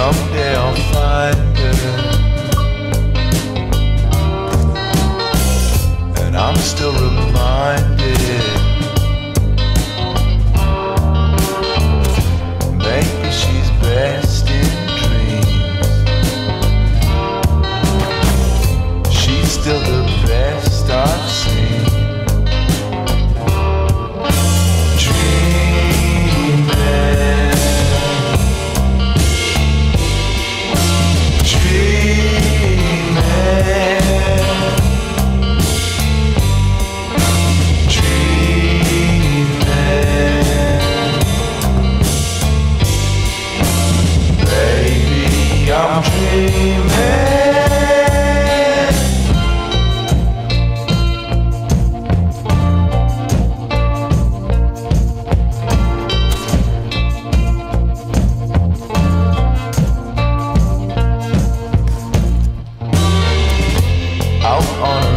Someday I'll find her. And I'm still reminded. Maybe she's best in dreams. She's still the best I've seen. I'm dreaming. Out on